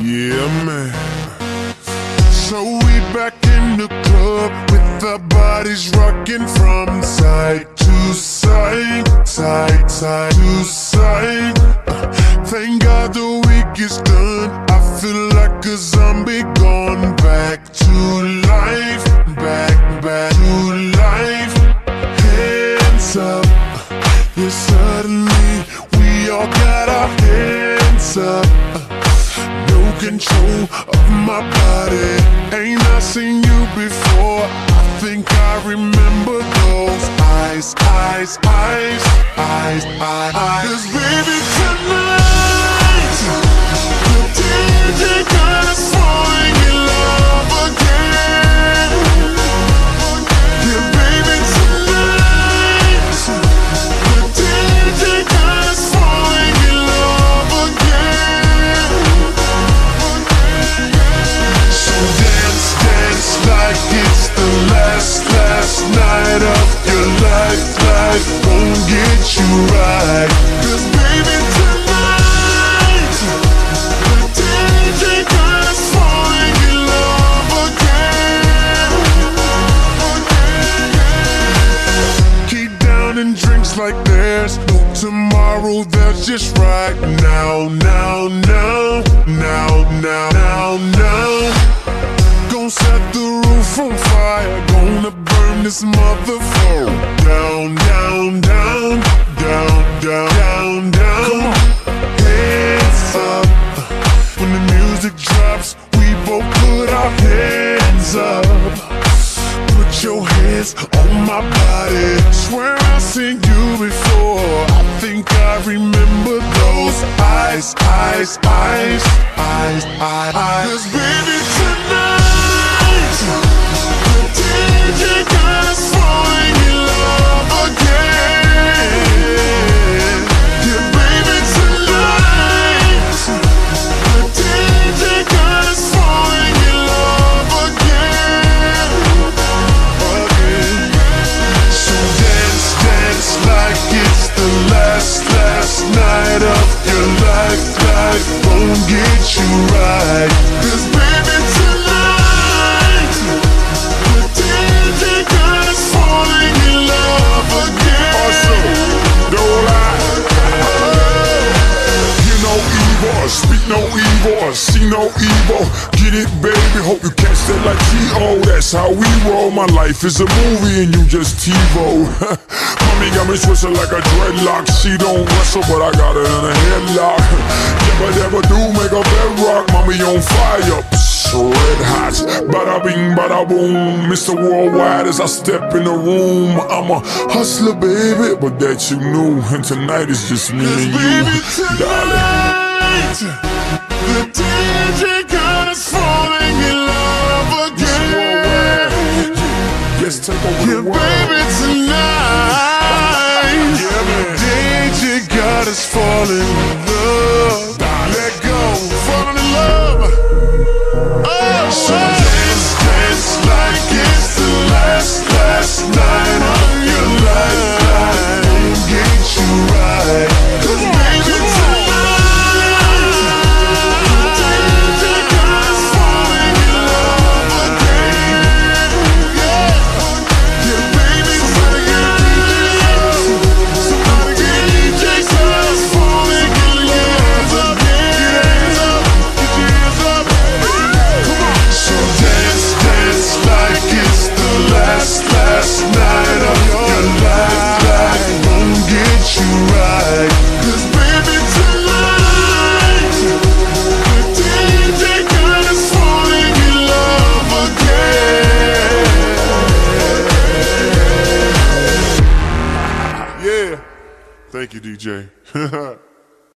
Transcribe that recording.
Yeah, man. So we back in the club with our bodies rocking from side to side, side, side to side. Thank God the week is done. I feel like a zombie gone back up. No control of my body. Ain't I seen you before? I think I remember those eyes, eyes, eyes, eyes, eyes. eyes. Cause baby, like there's no tomorrow. There's just right now, now, now, now, now, now, now. Gonna set the roof on fire. Gonna burn this motherfucker down, down, down, down, down, down, down. Hands up. When the music drops, we both put our hands up. Put your hands on my body. Eyes, eyes, eyes, eyes, eyes. Evil, see no evil. Get it, baby. Hope you catch that like T.O. That's how we roll. My life is a movie and you just TiVo. Mommy got me twisted like a dreadlock. She don't wrestle, but I got her in a headlock. Never, never do make a bedrock. Mommy on fire. Red hot, bada bing, bada boom. Mr. Worldwide as I step in the room. I'm a hustler, baby, but that you knew. And tonight is just me and you, darling. Yeah, baby, tonight. DJ got us falling in love. Thank you, DJ.